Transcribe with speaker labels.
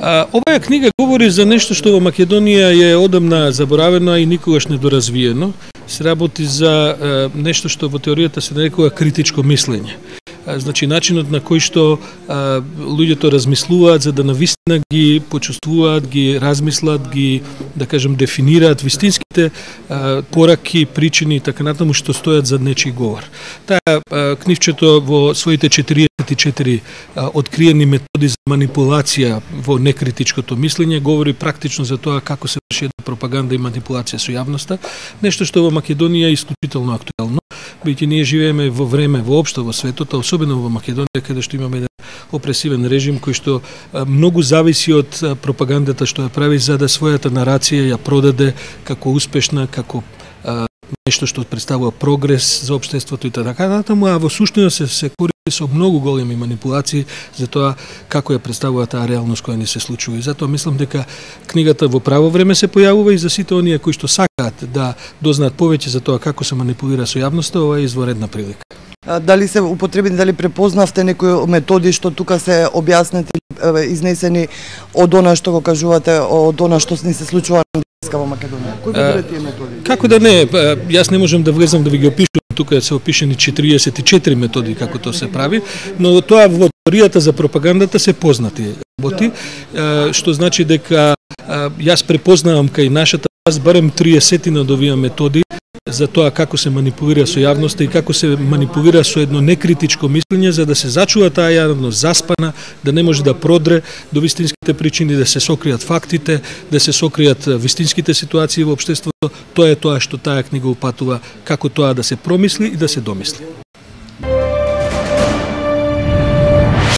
Speaker 1: А, оваа книга говори за нешто што во Македонија е одамна заборавено и никогаш недоразвиено. Се работи за а, нешто што во теоријата се нарекува критичко мислење значи начинот на кој што а, луѓето размислуваат за да навистина ги почувствуваат, ги размислат, ги да кажем дефинираат вистинските а, пораки, причини и така натаму што стојат за нечи говор. Таа книвчето во своите 44 а, откриени методи за манипулација во некритичкото мислење говори практично за тоа како се врши пропаганда и манипулација со јавноста, нешто што во Македонија е исклучително актуелно бидејќи ние живееме во време воопшто во светот, а особено во Македонија каде што имаме еден опресивен режим кој што многу зависи од пропагандата што ја прави за да својата нарација ја продаде како успешна, како нешто што представува прогрес за општеството и така натаму, а во суштина се се користи со многу големи манипулации за тоа како ја представува таа реалност која ни се случува. И затоа мислам дека книгата во право време се појавува и за сите оние кои што сакаат да дознаат повеќе за тоа како се манипулира со јавноста, ова е изворедна прилика.
Speaker 2: Дали се употребени, дали препознавте некои методи што тука се објаснети, изнесени од она што го кажувате, од она што ни се случува во Македонија? Кои би тие методи?
Speaker 1: Како да не, јас не можам да влезам да ви ги опишувам, тука се опишени 44 методи како тоа се прави, но тоа во теоријата за пропагандата се познати работи, што значи дека јас препознавам кај нашата власт барем 30 на овие методи за тоа како се манипулира со јавноста и како се манипулира со едно некритичко мислење за да се зачува таа јавност заспана, да не може да продре до вистинските причини, да се сокријат фактите, да се сокријат вистинските ситуации во општеството. Тоа е тоа што таа книга упатува како тоа да се промисли и да се домисли.